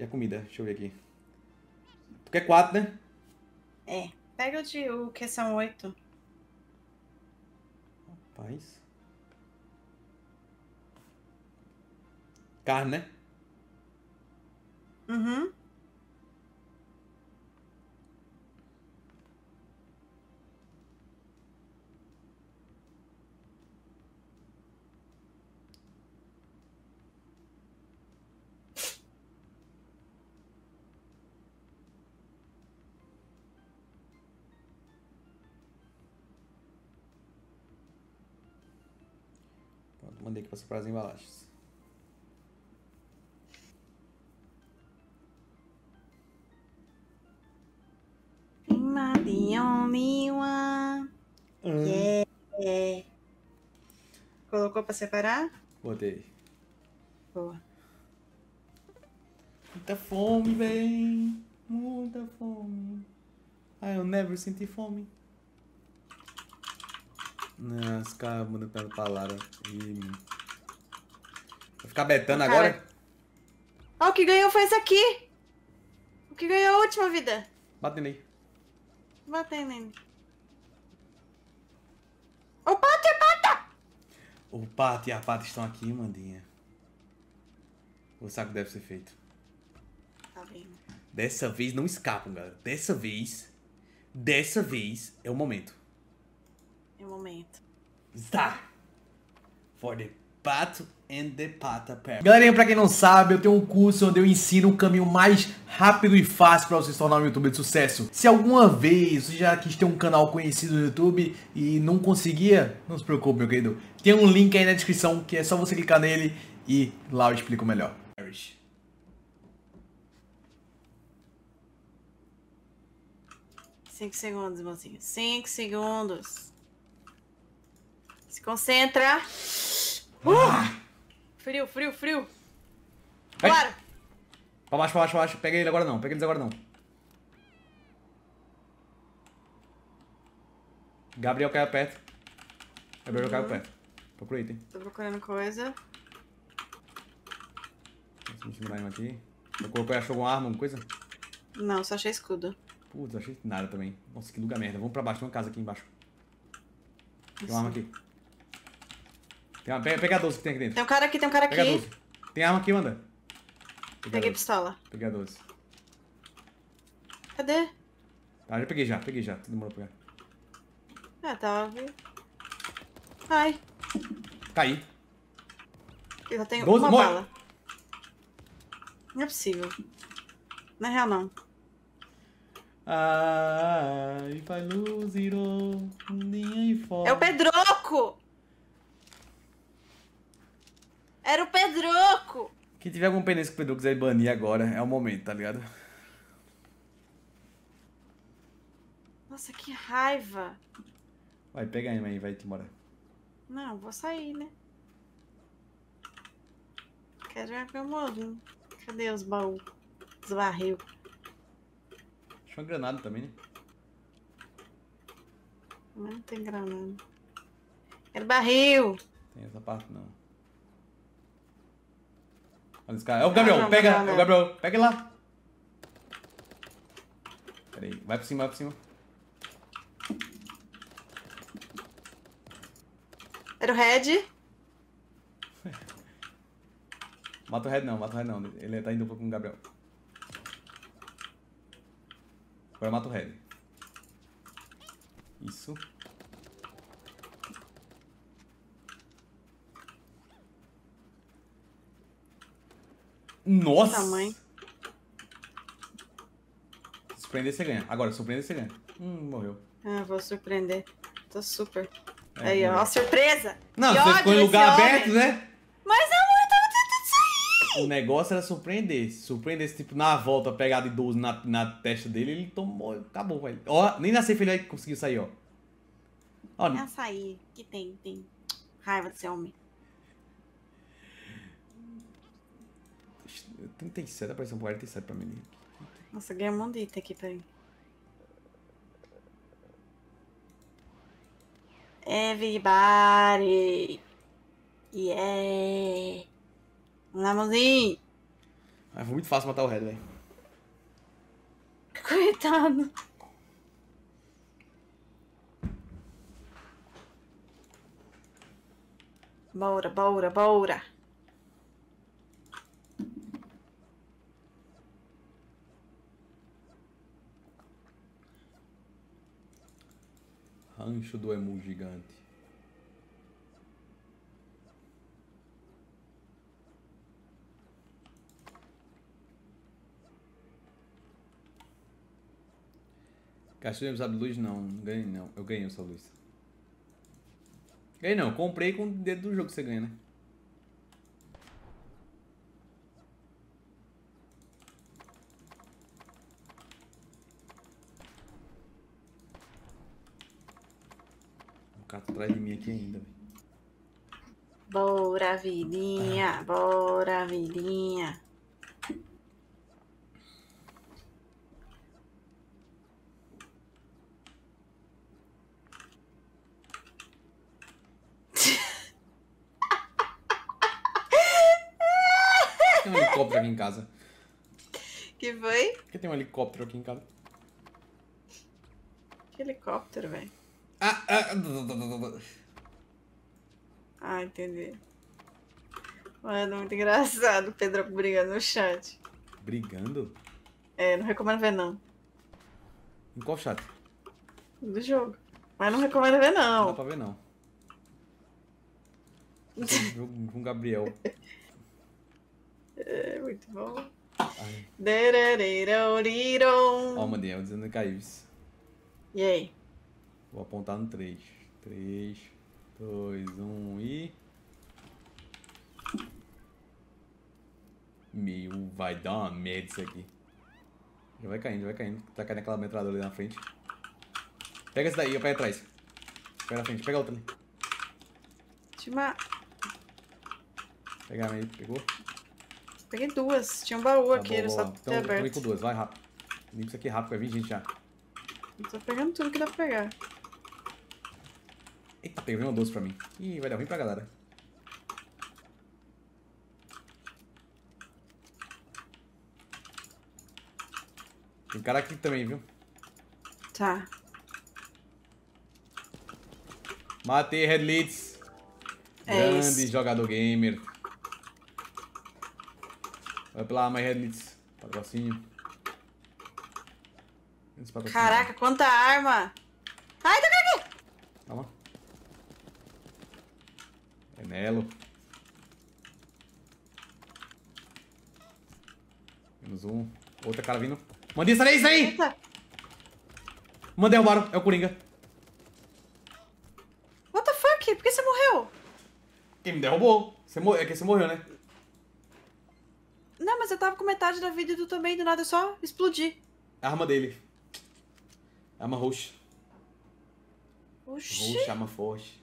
E a comida? Deixa eu ver aqui. Tu quer quatro, né? É. Pega o de o que são oito. Rapaz. Carne, né? Uhum. Mandei aqui separar as embalagens. The only one. Hum. Yeah. Colocou pra separar? Botei. Boa. Muita fome, véi. Muita fome. Ah, eu never senti fome. Não, os caras mandam pela palavra. Ih, Vai ficar betando Cara. agora? Ó, o que ganhou foi esse aqui. O que ganhou a última vida. Bate nele. Batei nele. Ô, Pátria, Pátria! O Pato e a Pata estão aqui, mandinha. O saco deve ser feito. Tá vendo? Dessa vez não escapam, galera. Dessa vez. Dessa vez é o momento. O momento. Está. For the Pato and the Pata Pair. Galerinha, pra quem não sabe, eu tenho um curso onde eu ensino um caminho mais rápido e fácil pra você se tornar um youtuber de sucesso. Se alguma vez você já quis ter um canal conhecido no YouTube e não conseguia, não se preocupe, meu querido. Tem um link aí na descrição que é só você clicar nele e lá eu explico melhor. Cinco segundos, mocinho. Cinco segundos. Se concentra. Uh! Frio, frio, frio. Bora! Pra baixo, pra baixo, pra baixo. Pega ele agora não, pega eles agora não. Gabriel caiu perto. Gabriel caiu perto. Procura item. Tô procurando coisa. Vamos segurar aqui. Procurou, achou alguma arma, alguma coisa? Não, só achei escudo. Putz, achei nada também. Nossa, que lugar merda. Vamos pra baixo, tem uma casa aqui embaixo. Tem uma arma aqui. Tem uma... Pega, pega a 12 que tem aqui dentro. Tem um cara aqui, tem um cara Pega a aqui. 12. Tem arma aqui, manda. Pega a Peguei 12. pistola. Peguei a 12. Cadê? Ah, já peguei já, peguei já. Demorou pra pegar. Ah, tava. Ai, Caí. eu só tenho Doze, uma morre. bala. Não é possível. Não é real, não. Ai, vai luziro, ninguém fora. É o Pedroco! Era o Pedroco! Quem tiver algum pneu que o Pedro quiser banir agora, é o momento, tá ligado? Nossa, que raiva. Vai, pega aí, vai te embora. Não, vou sair, né? Quero jogar com o Morinho. Cadê os baús? Os barril. Deixa uma granada também, né? Não tem granada. Quero barril! Tem essa parte não. Olha cara. É o Gabriel, Ah, não, pega, não, não. é o Gabriel, pega ele lá. Pera aí, vai pra cima, vai pra cima. Era o Red. Mata o Red não, mata o Red não. Ele tá indo com o Gabriel. Agora mata o Red. Isso. Nossa! Tamanho. Surpreender você ganha. Agora, surpreender você ganha. Hum, morreu. Ah, vou surpreender. Tô super. É, Aí, ó, a surpresa! Não, Que você ficou em lugar homem. aberto, né? Mas amor, eu tava tentando sair! O negócio era surpreender. Se surpreendesse, tipo, na volta, pegar de 12 na, na testa dele, ele tomou. Acabou, velho. Ó, nem na safe ele conseguiu sair, ó. Ó, É açaí. Que tem, tem. Raiva desse homem. 37, apareceu um 47 pra mim. Nossa, ganhei um monte de item aqui, peraí. Everybody! Yeah! Vamos lá, mãozinho! Mas foi muito fácil matar o Red, velho. Coitado. Bora, bora, bora. Rancho do Emu Gigante. Gastei o de luz? Não, não ganhei não. Eu ganhei essa luz. Ganhei não, comprei com o dedo do jogo que você ganha, né? O cara tá atrás de mim aqui ainda, velho. Bora, vidinha, bora, vidinha. Tem um helicóptero aqui em casa. Que foi? Por que tem um helicóptero aqui em casa? Que helicóptero, velho. Ah, ah, Ah, entendi. Mano, muito engraçado o Pedro brigando no chat. Brigando? É, não recomendo ver não. Em qual chat? Do jogo. Mas não recomendo ver Não dá não. pra ver não. Jogo com o Gabriel. É muito bom. Ó, Derereroriron. mandei, eu dizendo que caiu isso. E aí? Vou apontar no 3. 3, 2, 1 e. Meu, vai dar uma merda isso aqui. Já vai caindo, já vai caindo. Tá caindo aquela metralhadora ali na frente. Pega esse daí, eu pego atrás. Pega na frente, pega outra ali. Tinha uma... Pega aí, pegou? Peguei duas. Tinha um baú Tá aqui, bom, era só ter Então, indo aberto. com duas, vai rápido. Limpa isso aqui rápido, vai vir gente já. Tô pegando tudo que dá pra pegar. Eita, peguei uma doce pra mim. Ih, vai dar ruim pra galera. Tem cara aqui também, viu? Tá. Matei Red Leeds. É Grande isso. jogador gamer. Vai pra lá, mais Red Leeds. Patrocínio. Caraca, quanta arma! Ai, tá aqui! Calma. É Nelo. Menos um. Outra cara vindo. Mandei isso aí, isso aí! Mandei o Baro, é o Coringa. What the fuck? Por que você morreu? Quem me derrubou? Você mor... É que você morreu, né? Não, mas eu tava com metade da vida e tu também, do nada eu só explodi. É a arma dele. Arma roxa. Oxi. Roxa, arma forte.